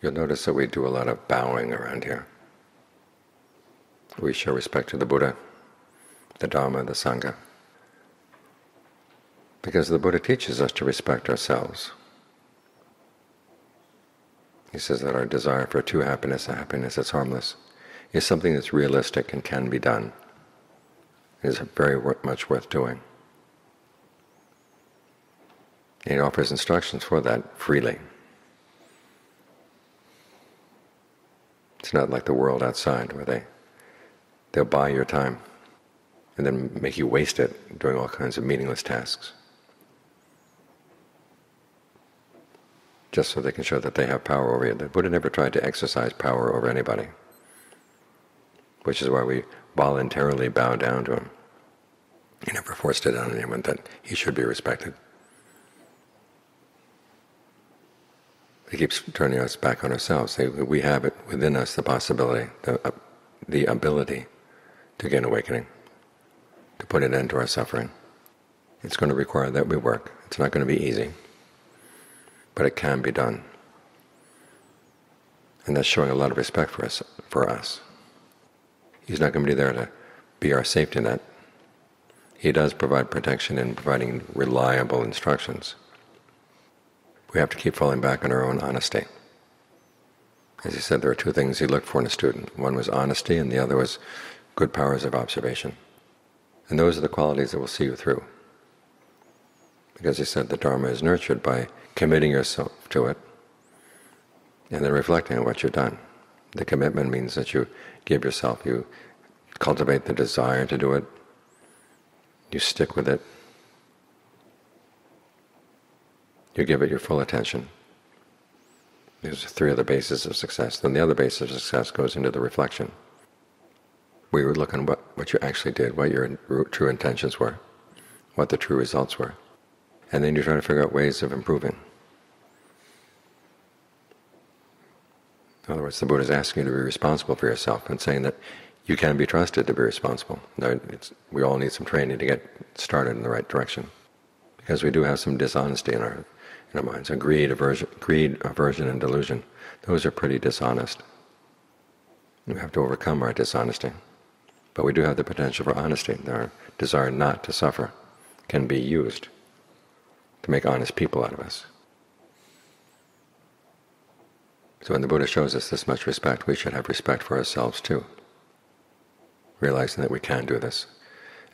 You'll notice that we do a lot of bowing around here. We show respect to the Buddha, the Dharma, the Sangha, because the Buddha teaches us to respect ourselves. He says that our desire for true happiness, a happiness that's harmless, is something that's realistic and can be done. It is very much worth doing. He offers instructions for that freely. It's not like the world outside where they they'll buy your time and then make you waste it doing all kinds of meaningless tasks. Just so they can show that they have power over you. The Buddha never tried to exercise power over anybody, which is why we voluntarily bow down to him. He never forced it on anyone that he should be respected. He keeps turning us back on ourselves. We have it within us the possibility, the, uh, the ability to gain awakening, to put an end to our suffering. It's going to require that we work. It's not going to be easy, but it can be done. And that's showing a lot of respect for us. For us, He's not going to be there to be our safety net. He does provide protection in providing reliable instructions we have to keep falling back on our own honesty. As he said, there are two things he looked for in a student. One was honesty, and the other was good powers of observation. And those are the qualities that will see you through. Because he said the Dharma is nurtured by committing yourself to it and then reflecting on what you've done. The commitment means that you give yourself, you cultivate the desire to do it, you stick with it, you give it your full attention. These are three other bases of success. Then the other base of success goes into the reflection. We would look on what, what you actually did, what your true intentions were, what the true results were. And then you try to figure out ways of improving. In other words, the Buddha is asking you to be responsible for yourself and saying that you can be trusted to be responsible. We all need some training to get started in the right direction because we do have some dishonesty in our in our minds. And greed, aversion, greed, aversion, and delusion, those are pretty dishonest. We have to overcome our dishonesty. But we do have the potential for honesty. Our desire not to suffer can be used to make honest people out of us. So when the Buddha shows us this much respect, we should have respect for ourselves too, realizing that we can do this,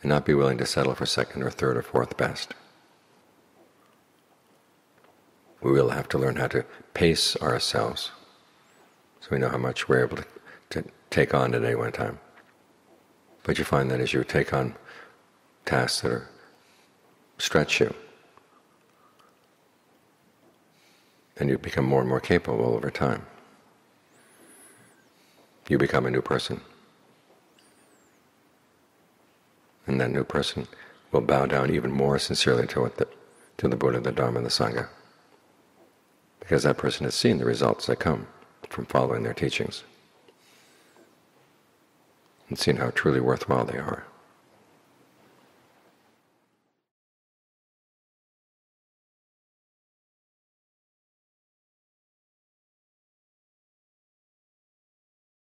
and not be willing to settle for second or third or fourth best. We will have to learn how to pace ourselves so we know how much we're able to, to take on at any one time. But you find that as you take on tasks that are stretch you, then you become more and more capable over time. You become a new person. And that new person will bow down even more sincerely to the, to the Buddha, the Dharma, the Sangha because that person has seen the results that come from following their teachings and seen how truly worthwhile they are.